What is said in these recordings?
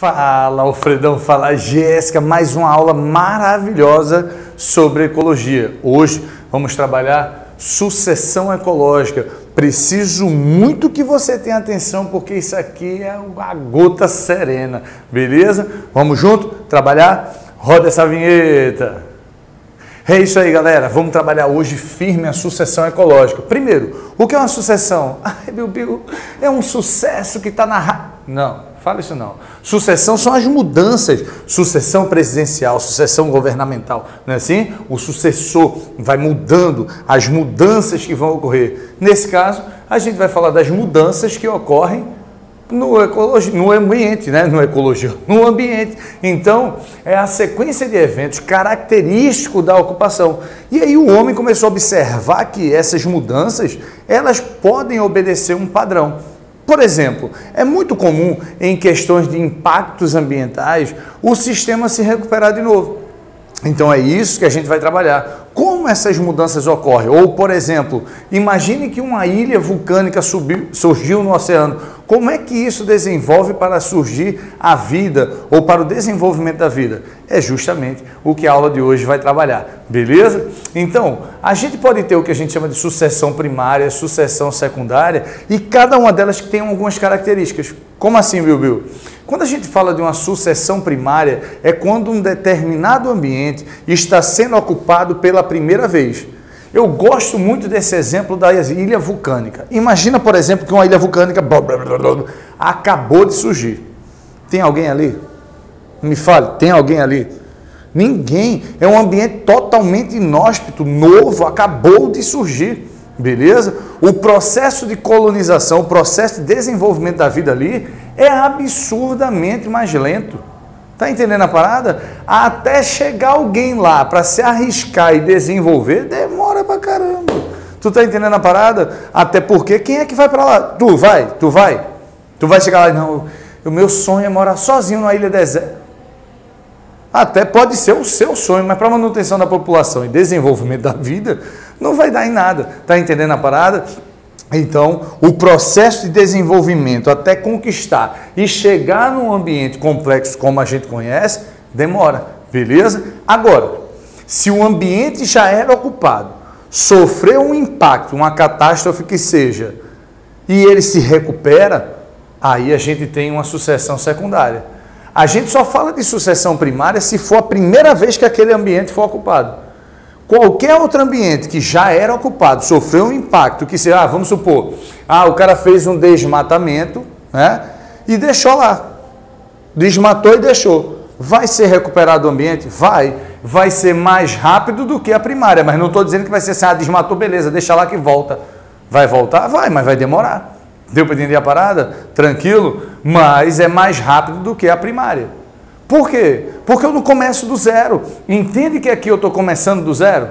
Fala, Alfredão, fala, Jéssica, mais uma aula maravilhosa sobre ecologia. Hoje vamos trabalhar sucessão ecológica. Preciso muito que você tenha atenção porque isso aqui é uma gota serena, beleza? Vamos junto trabalhar? Roda essa vinheta. É isso aí, galera. Vamos trabalhar hoje firme a sucessão ecológica. Primeiro, o que é uma sucessão? Ai, meu Deus, é um sucesso que está na. Não, Fala isso não. Sucessão são as mudanças. Sucessão presidencial, sucessão governamental. Não é assim? O sucessor vai mudando as mudanças que vão ocorrer. Nesse caso, a gente vai falar das mudanças que ocorrem no, ecologia, no ambiente, né? no ecologia, no ambiente. Então, é a sequência de eventos característico da ocupação. E aí o homem começou a observar que essas mudanças, elas podem obedecer um padrão. Por exemplo, é muito comum em questões de impactos ambientais o sistema se recuperar de novo. Então é isso que a gente vai trabalhar. Como essas mudanças ocorrem? Ou, por exemplo, imagine que uma ilha vulcânica subiu, surgiu no oceano. Como é que isso desenvolve para surgir a vida ou para o desenvolvimento da vida? É justamente o que a aula de hoje vai trabalhar, beleza? Então, a gente pode ter o que a gente chama de sucessão primária, sucessão secundária, e cada uma delas tem algumas características. Como assim, Bilbil? Quando a gente fala de uma sucessão primária, é quando um determinado ambiente está sendo ocupado pela primeira vez. Eu gosto muito desse exemplo da ilha vulcânica. Imagina, por exemplo, que uma ilha vulcânica blá, blá, blá, acabou de surgir. Tem alguém ali? Me fale, tem alguém ali? Ninguém. É um ambiente totalmente inóspito, novo, acabou de surgir. Beleza? O processo de colonização, o processo de desenvolvimento da vida ali é absurdamente mais lento. Tá entendendo a parada? Até chegar alguém lá para se arriscar e desenvolver, demora pra caramba. Tu tá entendendo a parada? Até porque quem é que vai para lá? Tu vai, tu vai. Tu vai chegar lá e não, o meu sonho é morar sozinho numa ilha deserta. Até pode ser o seu sonho, mas para manutenção da população e desenvolvimento da vida, não vai dar em nada. Tá entendendo a parada? Então, o processo de desenvolvimento até conquistar e chegar num ambiente complexo como a gente conhece, demora, beleza? Agora, se o ambiente já era ocupado, sofreu um impacto, uma catástrofe que seja, e ele se recupera, aí a gente tem uma sucessão secundária. A gente só fala de sucessão primária se for a primeira vez que aquele ambiente for ocupado. Qualquer outro ambiente que já era ocupado, sofreu um impacto, que se, ah, vamos supor, ah, o cara fez um desmatamento, né? E deixou lá. Desmatou e deixou. Vai ser recuperado o ambiente? Vai. Vai ser mais rápido do que a primária, mas não estou dizendo que vai ser assim, ah, desmatou, beleza, deixa lá que volta. Vai voltar? Vai, mas vai demorar. Deu para entender a parada? Tranquilo? Mas é mais rápido do que a primária. Por quê? Porque eu não começo do zero. Entende que aqui eu estou começando do zero?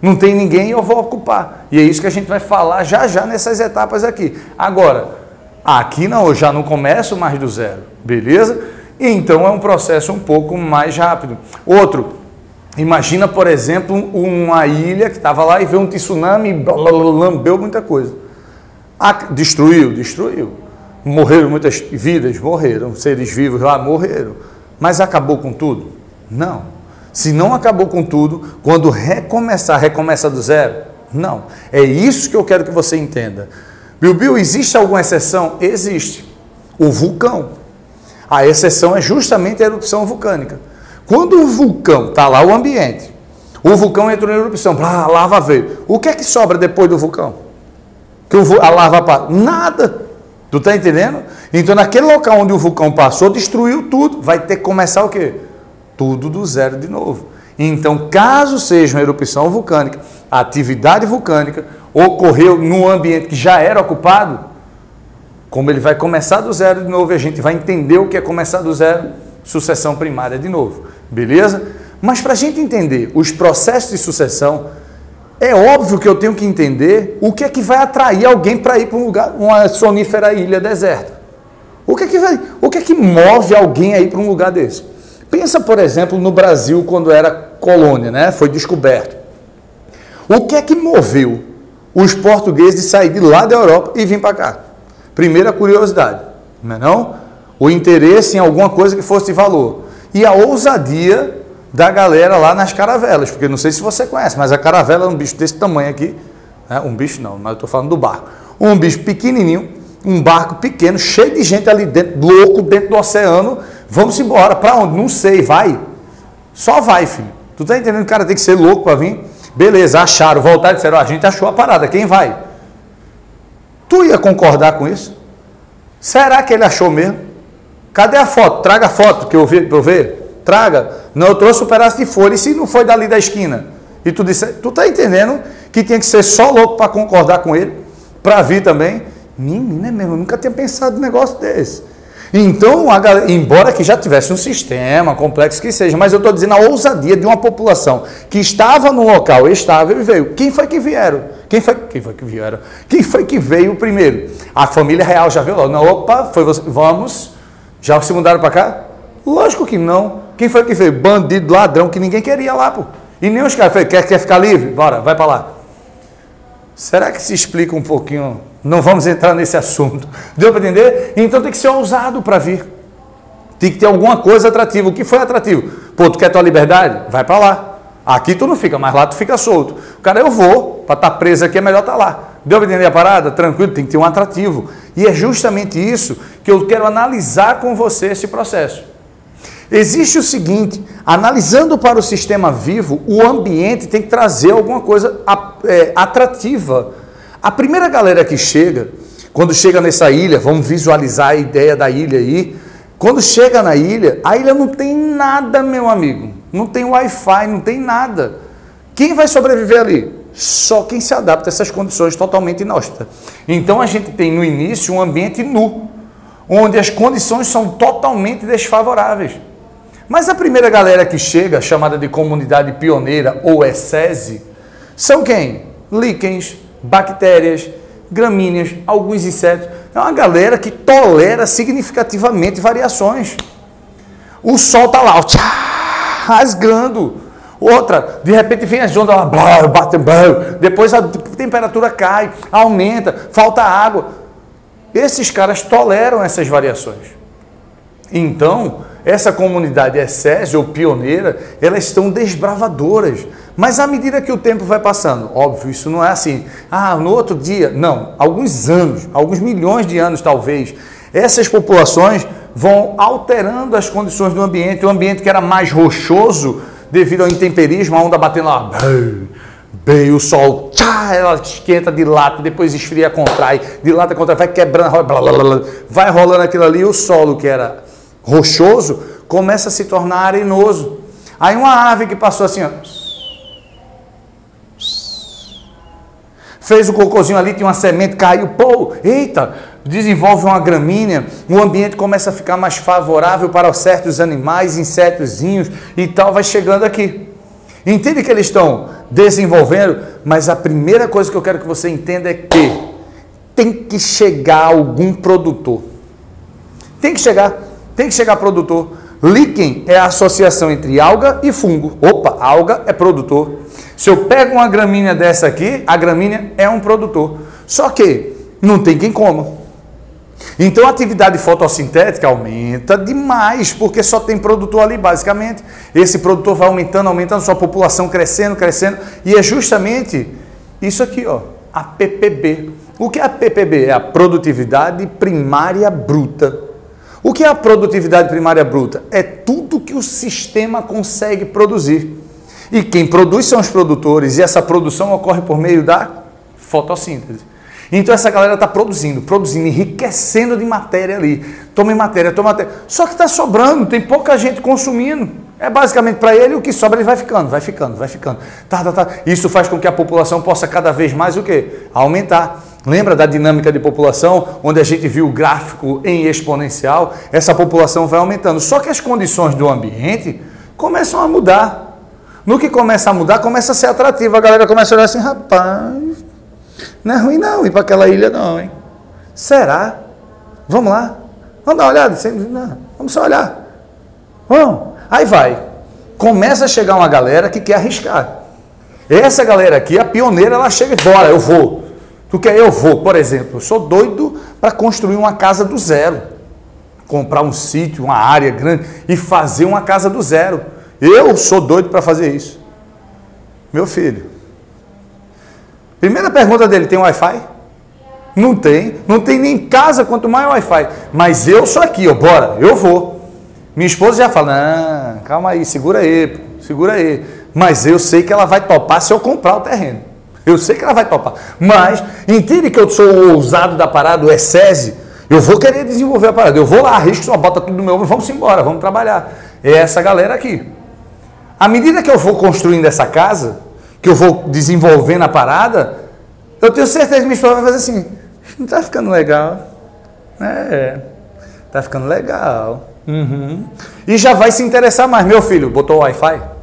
Não tem ninguém e eu vou ocupar. E é isso que a gente vai falar já já nessas etapas aqui. Agora, aqui não, eu já não começo mais do zero. Beleza? Então é um processo um pouco mais rápido. Outro, imagina, por exemplo, uma ilha que estava lá e veio um tsunami e lambeu muita coisa. destruiu? Destruiu. Morreram muitas vidas? Morreram. Seres vivos lá morreram. Mas acabou com tudo? Não. Se não acabou com tudo, quando recomeçar, recomeça do zero? Não. É isso que eu quero que você entenda. Bilbil, existe alguma exceção? Existe. O vulcão. A exceção é justamente a erupção vulcânica. Quando o vulcão está lá, o ambiente, o vulcão entrou em erupção, a lava veio. O que é que sobra depois do vulcão? Que a lava passa? Nada. Tu tá entendendo? Então, naquele local onde o vulcão passou, destruiu tudo. Vai ter que começar o quê? Tudo do zero de novo. Então, caso seja uma erupção vulcânica, atividade vulcânica ocorreu num ambiente que já era ocupado, como ele vai começar do zero de novo, e a gente vai entender o que é começar do zero, sucessão primária de novo. Beleza? Mas para a gente entender os processos de sucessão, é óbvio que eu tenho que entender o que é que vai atrair alguém para ir para um lugar, uma sonífera ilha deserta. O que é que vai, o que é que move alguém aí para um lugar desse? Pensa, por exemplo, no Brasil quando era colônia, né? Foi descoberto. O que é que moveu os portugueses de sair de lá da Europa e vir para cá? Primeira curiosidade, não é não? o interesse em alguma coisa que fosse valor. E a ousadia da galera lá nas caravelas, porque não sei se você conhece, mas a caravela é um bicho desse tamanho aqui, né? um bicho não, mas eu estou falando do barco. Um bicho pequenininho, um barco pequeno, cheio de gente ali dentro, louco dentro do oceano. Vamos embora. Para onde? Não sei, vai. Só vai, filho. Tu tá entendendo o cara tem que ser louco para vir? Beleza, acharam, voltaram e disseram: a gente achou a parada, quem vai? Tu ia concordar com isso? Será que ele achou mesmo? Cadê a foto? Traga a foto que eu vi para eu ver. Traga. Não, eu trouxe um pedaço de folha. E se não foi dali da esquina? E tu disse, tu tá entendendo que tinha que ser só louco para concordar com ele, para vir também? Menina, mesmo, eu nunca tinha pensado num negócio desse. Então, galera, embora que já tivesse um sistema complexo que seja, mas eu estou dizendo a ousadia de uma população que estava no local estável e veio. Quem foi que vieram? Quem foi, quem foi que vieram? Quem foi que veio primeiro? A família real já veio lá. Não, opa, foi você. Vamos. Já se mudaram para cá? Lógico que não. Quem foi que veio? Bandido, ladrão, que ninguém queria lá, pô. E nem os caras quer, quer ficar livre? Bora, vai para lá. Será que se explica um pouquinho não vamos entrar nesse assunto. Deu para entender? Então tem que ser ousado para vir. Tem que ter alguma coisa atrativa. O que foi atrativo? Pô, tu quer tua liberdade? Vai para lá. Aqui tu não fica, mas lá tu fica solto. O cara, eu vou. Para estar tá preso aqui é melhor estar tá lá. Deu para entender a parada? Tranquilo, tem que ter um atrativo. E é justamente isso que eu quero analisar com você esse processo. Existe o seguinte: analisando para o sistema vivo, o ambiente tem que trazer alguma coisa é, atrativa a primeira galera que chega, quando chega nessa ilha, vamos visualizar a ideia da ilha aí. Quando chega na ilha, a ilha não tem nada, meu amigo. Não tem Wi-Fi, não tem nada. Quem vai sobreviver ali? Só quem se adapta a essas condições totalmente inóspitas. Então a gente tem no início um ambiente nu, onde as condições são totalmente desfavoráveis. Mas a primeira galera que chega, chamada de comunidade pioneira ou ESESE, são quem? Líquens, bactérias, gramíneas, alguns insetos. É uma galera que tolera significativamente variações. O sol está lá, tchá, rasgando. Outra, de repente vem as ondas lá, blá, bate, blá, depois a temperatura cai, aumenta, falta água. Esses caras toleram essas variações. Então, essa comunidade Essés ou pioneira, elas estão desbravadoras. Mas à medida que o tempo vai passando, óbvio, isso não é assim, ah, no outro dia, não, alguns anos, alguns milhões de anos talvez, essas populações vão alterando as condições do ambiente, o ambiente que era mais rochoso devido ao intemperismo, a onda batendo lá, bem, o sol, tchá, ela esquenta, dilata, depois esfria, contrai, dilata, contrai, vai quebrando, blá, blá, blá, vai rolando aquilo ali, o solo que era rochoso começa a se tornar arenoso. Aí uma ave que passou assim, ó, fez o cocôzinho ali, tinha uma semente, caiu, pô, eita, desenvolve uma gramínea, o ambiente começa a ficar mais favorável para certos animais, insetozinhos e tal, vai chegando aqui. Entende que eles estão desenvolvendo, mas a primeira coisa que eu quero que você entenda é que tem que chegar algum produtor. Tem que chegar, tem que chegar produtor. Líquen é a associação entre alga e fungo. Opa, alga é produtor. Se eu pego uma gramínea dessa aqui, a gramínea é um produtor. Só que não tem quem coma. Então a atividade fotossintética aumenta demais, porque só tem produtor ali, basicamente. Esse produtor vai aumentando, aumentando, sua população crescendo, crescendo. E é justamente isso aqui, ó, a PPB. O que é a PPB? É a produtividade primária bruta. O que é a produtividade primária bruta? É tudo que o sistema consegue produzir. E quem produz são os produtores, e essa produção ocorre por meio da fotossíntese. Então essa galera está produzindo, produzindo, enriquecendo de matéria ali. Toma matéria, toma matéria. Só que está sobrando, tem pouca gente consumindo. É basicamente para ele o que sobra ele vai ficando, vai ficando, vai ficando. Tá, tá, tá. Isso faz com que a população possa cada vez mais o quê? Aumentar. Lembra da dinâmica de população, onde a gente viu o gráfico em exponencial? Essa população vai aumentando. Só que as condições do ambiente começam a mudar. No que começa a mudar, começa a ser atrativo. A galera começa a olhar assim, rapaz, não é ruim não ir para aquela ilha não, hein? Será? Vamos lá. Vamos dar uma olhada? Vamos só olhar. Vamos. Aí vai. Começa a chegar uma galera que quer arriscar. Essa galera aqui, a pioneira, ela chega e bora, eu vou. Tu quer? Eu vou, por exemplo. Eu sou doido para construir uma casa do zero. comprar um sítio, uma área grande e fazer uma casa do zero. Eu sou doido para fazer isso. Meu filho. Primeira pergunta dele: tem Wi-Fi? Não tem. Não tem nem casa, quanto mais Wi-Fi. Mas eu sou aqui, ó, bora, eu vou. Minha esposa já fala: não, calma aí, segura aí, segura aí. Mas eu sei que ela vai topar se eu comprar o terreno. Eu sei que ela vai topar. Mas, entende que eu sou o ousado da parada, o excese? Eu vou querer desenvolver a parada. Eu vou lá, arrisco, só bota tudo no meu. Vamos embora, vamos trabalhar. É essa galera aqui. À medida que eu vou construindo essa casa, que eu vou desenvolvendo a parada, eu tenho certeza que minha esposa vai fazer assim. Não tá ficando legal. É, tá ficando legal. Uhum. E já vai se interessar mais. Meu filho, botou Wi-Fi?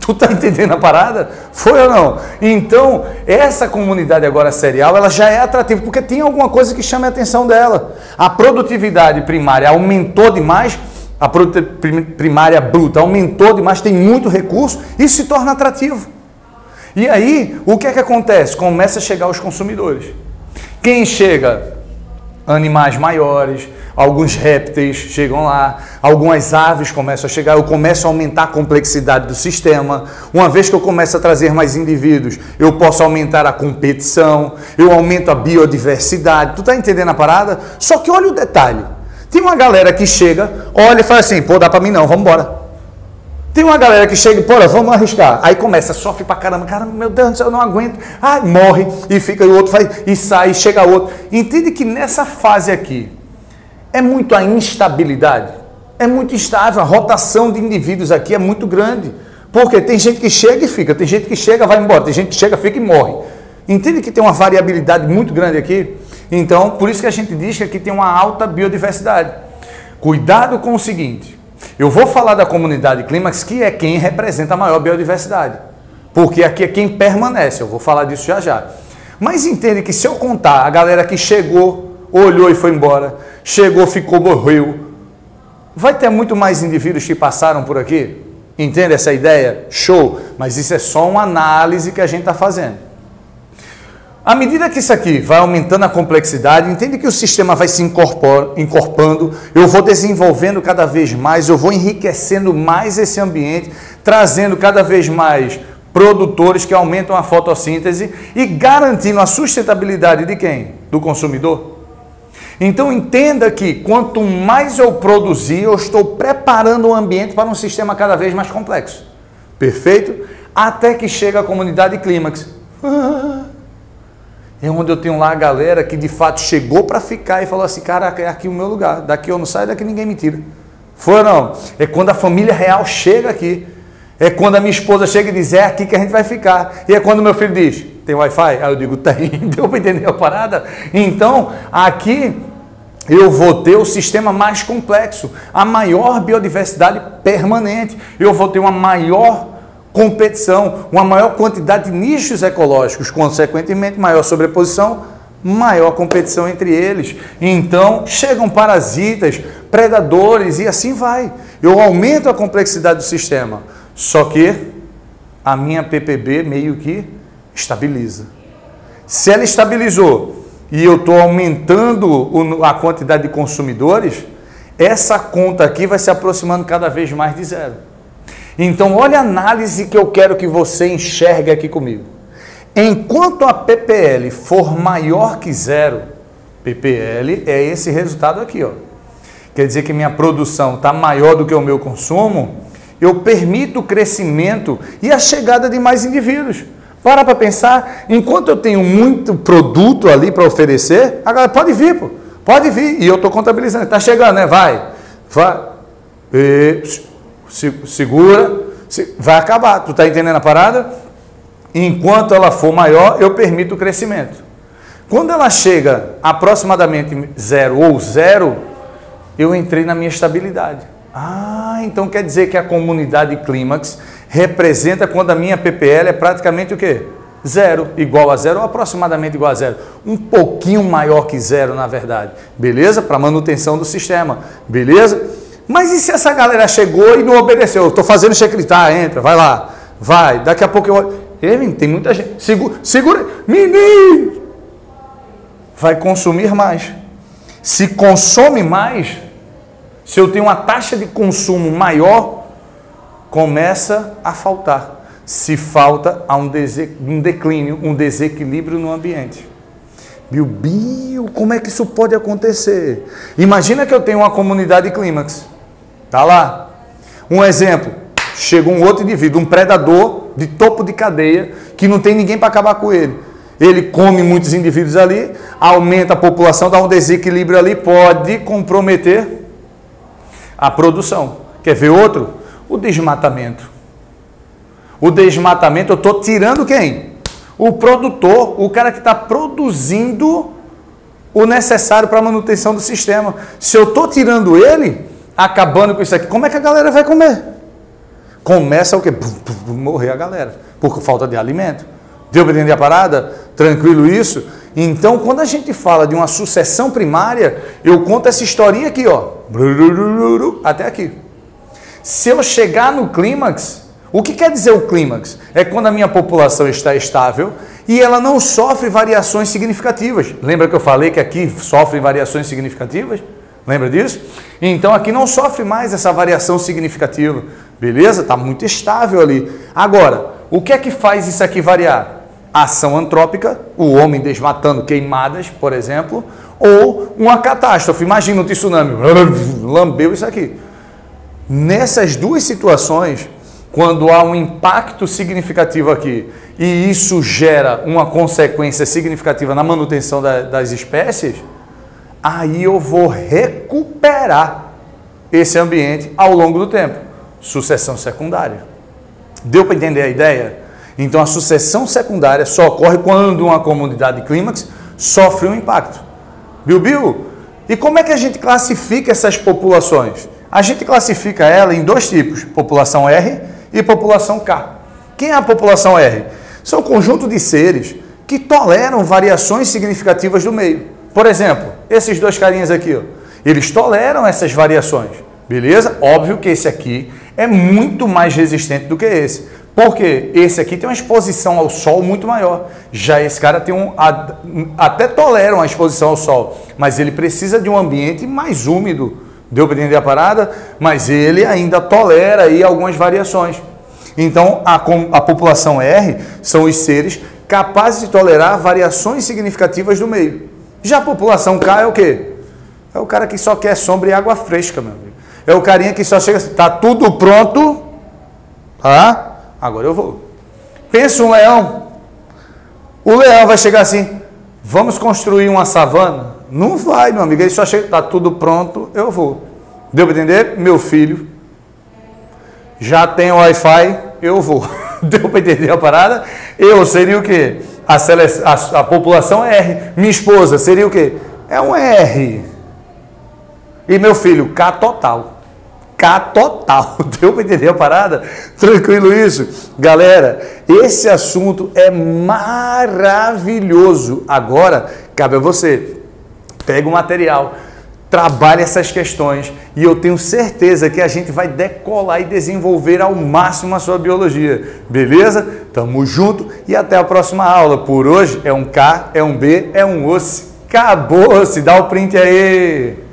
Tu tá entendendo a parada? Foi ou não? Então, essa comunidade agora serial, ela já é atrativa, porque tem alguma coisa que chama a atenção dela. A produtividade primária aumentou demais, a produtividade primária bruta aumentou demais, tem muito recurso, e se torna atrativo. E aí, o que é que acontece? Começa a chegar os consumidores. Quem chega? Animais maiores, alguns répteis chegam lá, algumas aves começam a chegar, eu começo a aumentar a complexidade do sistema. Uma vez que eu começo a trazer mais indivíduos, eu posso aumentar a competição, eu aumento a biodiversidade. Tu tá entendendo a parada? Só que olha o detalhe. Tem uma galera que chega, olha e fala assim, pô, dá para mim não, vamos embora. Tem uma galera que chega e, pô, vamos arriscar. Aí começa, sofre pra caramba, caramba, meu Deus do céu, eu não aguento. Ah, morre e fica, e o outro faz, e sai, e chega outro. Entende que nessa fase aqui, é muito a instabilidade, é muito instável, a rotação de indivíduos aqui é muito grande. Porque tem gente que chega e fica, tem gente que chega vai embora, tem gente que chega, fica e morre. Entende que tem uma variabilidade muito grande aqui? Então, por isso que a gente diz que aqui tem uma alta biodiversidade. Cuidado com o seguinte: eu vou falar da comunidade clímax, que é quem representa a maior biodiversidade. Porque aqui é quem permanece, eu vou falar disso já já. Mas entende que se eu contar a galera que chegou, olhou e foi embora, chegou, ficou, morreu. Vai ter muito mais indivíduos que passaram por aqui? Entende essa ideia? Show! Mas isso é só uma análise que a gente está fazendo. À medida que isso aqui vai aumentando a complexidade, entende que o sistema vai se incorporando, eu vou desenvolvendo cada vez mais, eu vou enriquecendo mais esse ambiente, trazendo cada vez mais produtores que aumentam a fotossíntese e garantindo a sustentabilidade de quem? Do consumidor. Então entenda que quanto mais eu produzir, eu estou preparando o ambiente para um sistema cada vez mais complexo. Perfeito? Até que chega a comunidade clímax. É onde eu tenho lá a galera que de fato chegou para ficar e falou assim: cara, é aqui o meu lugar, daqui eu não saio, daqui ninguém me tira. Foi não? É quando a família real chega aqui. É quando a minha esposa chega e diz: é aqui que a gente vai ficar. E é quando meu filho diz: tem Wi-Fi? Aí eu digo: tem. Deu para entender a parada? Então, aqui eu vou ter o sistema mais complexo, a maior biodiversidade permanente, eu vou ter uma maior competição, uma maior quantidade de nichos ecológicos, consequentemente, maior sobreposição, maior competição entre eles. Então, chegam parasitas, predadores e assim vai. Eu aumento a complexidade do sistema, só que a minha PPB meio que estabiliza. Se ela estabilizou e eu estou aumentando a quantidade de consumidores, essa conta aqui vai se aproximando cada vez mais de zero. Então, olha a análise que eu quero que você enxergue aqui comigo. Enquanto a PPL for maior que zero, PPL é esse resultado aqui, ó. Quer dizer que minha produção está maior do que o meu consumo, eu permito o crescimento e a chegada de mais indivíduos. Para para pensar, enquanto eu tenho muito produto ali para oferecer, agora pode vir, pô, pode vir. E eu estou contabilizando, está chegando, né? Vai, vai, e, segura, vai acabar. Tu está entendendo a parada? Enquanto ela for maior, eu permito o crescimento. Quando ela chega aproximadamente zero ou zero, eu entrei na minha estabilidade. Ah, então quer dizer que a comunidade clímax representa quando a minha PPL é praticamente o quê? Zero, igual a zero ou aproximadamente igual a zero. Um pouquinho maior que zero, na verdade. Beleza? Para manutenção do sistema. Beleza? Mas e se essa galera chegou e não obedeceu? Estou fazendo checklist. Ah, entra, vai lá. Vai. Daqui a pouco eu. Ei, tem muita gente. Segura. segura. Menino! Vai consumir mais. Se consome mais, Se eu tenho uma taxa de consumo maior, começa a faltar. Se falta, há um, um declínio, um desequilíbrio no ambiente. Bio, bio, como é que isso pode acontecer? Imagina que eu tenho uma comunidade clímax. Tá lá. Um exemplo. Chega um outro indivíduo, um predador de topo de cadeia, que não tem ninguém para acabar com ele. Ele come muitos indivíduos ali, aumenta a população, dá um desequilíbrio ali, pode comprometer a produção. Quer ver outro? O desmatamento. O desmatamento, eu estou tirando quem? O produtor, o cara que está produzindo o necessário para a manutenção do sistema. Se eu estou tirando ele, acabando com isso aqui, como é que a galera vai comer? Começa o quê? Morrer a galera, por falta de alimento. Deu para entender a parada? Tranquilo isso? Então, quando a gente fala de uma sucessão primária, eu conto essa historinha aqui, ó. Até aqui. Se eu chegar no clímax, o que quer dizer o clímax? É quando a minha população está estável e ela não sofre variações significativas. Lembra que eu falei que aqui sofre variações significativas? Lembra disso? Então aqui não sofre mais essa variação significativa. Beleza? Está muito estável ali. Agora, o que é que faz isso aqui variar? Ação antrópica, o homem desmatando queimadas, por exemplo, ou uma catástrofe. Imagina um tsunami, lambeu isso aqui. Nessas duas situações, quando há um impacto significativo aqui e isso gera uma consequência significativa na manutenção da, das espécies, aí eu vou recuperar esse ambiente ao longo do tempo. Sucessão secundária. Deu para entender a ideia? Então a sucessão secundária só ocorre quando uma comunidade clímax sofre um impacto. Bill Bill, e como é que a gente classifica essas populações? A gente classifica ela em dois tipos: população R e população K. Quem é a população R? São um conjunto de seres que toleram variações significativas do meio. Por exemplo, esses dois carinhas aqui, ó, eles toleram essas variações, beleza? Óbvio que esse aqui é muito mais resistente do que esse. Porque esse aqui tem uma exposição ao sol muito maior. Já esse cara tem um. Até tolera uma exposição ao sol, mas ele precisa de um ambiente mais úmido Deu para entender a parada? Mas ele ainda tolera aí algumas variações. Então, a, a população R são os seres capazes de tolerar variações significativas do meio. Já a população K é o quê? É o cara que só quer sombra e água fresca, meu amigo. É o carinha que só chega assim, tá tudo pronto, tá? Agora eu vou. Pensa um leão. O leão vai chegar assim, vamos construir uma savana? Não vai, meu amigo. Ele só chega, tá tudo pronto, eu vou. Deu para entender? Meu filho já tem Wi-Fi, eu vou. Deu para entender a parada? Eu seria o quê? A, sele... a, a população é R. Minha esposa seria o quê? É um R. E meu filho, K total. K total. Deu para entender a parada? Tranquilo isso? Galera, esse assunto é maravilhoso. Agora, cabe a você Pega o material, trabalhe essas questões e eu tenho certeza que a gente vai decolar e desenvolver ao máximo a sua biologia. Beleza? Tamo junto e até a próxima aula. Por hoje é um K, é um B, é um osso. Acabou-se, dá o print aí.